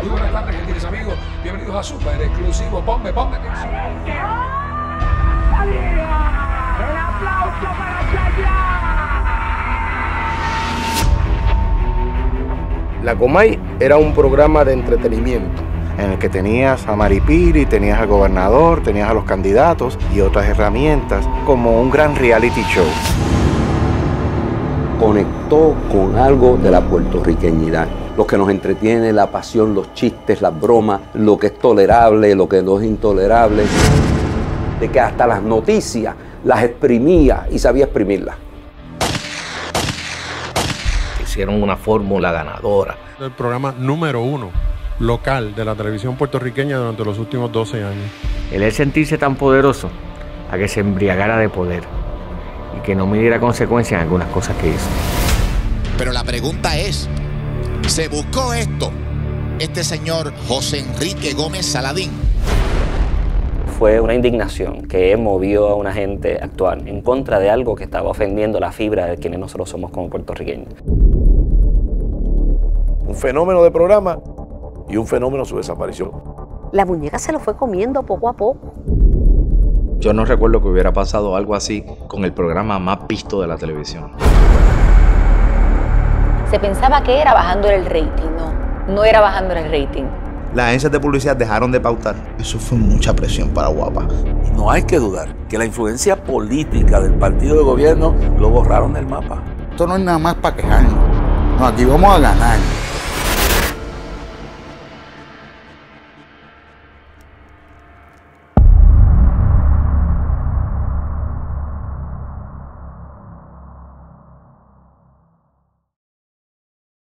Muy buenas tardes, queridos amigos. Bienvenidos a Super Exclusivo. Ponme, ponme. ¡El aplauso para La Comay era un programa de entretenimiento en el que tenías a Maripiri, tenías al gobernador, tenías a los candidatos y otras herramientas, como un gran reality show. Conectó con algo de la puertorriqueñidad, lo que nos entretiene, la pasión, los chistes, las bromas, lo que es tolerable, lo que no es intolerable, de que hasta las noticias las exprimía y sabía exprimirlas. Hicieron una fórmula ganadora. El programa número uno local de la televisión puertorriqueña durante los últimos 12 años. El sentirse tan poderoso a que se embriagara de poder y que no midiera consecuencias en algunas cosas que hizo. Pero la pregunta es, ¿se buscó esto? Este señor José Enrique Gómez Saladín. Fue una indignación que movió a una gente a actuar en contra de algo que estaba ofendiendo la fibra de quienes nosotros somos como puertorriqueños. Un fenómeno de programa y un fenómeno su desaparición. La muñeca se lo fue comiendo poco a poco. Yo no recuerdo que hubiera pasado algo así con el programa más visto de la televisión. Se pensaba que era bajando el rating, no, no era bajando el rating. Las agencias de publicidad dejaron de pautar. Eso fue mucha presión para Guapa. No hay que dudar que la influencia política del partido de gobierno lo borraron del mapa. Esto no es nada más para quejarnos. No, aquí vamos a ganar.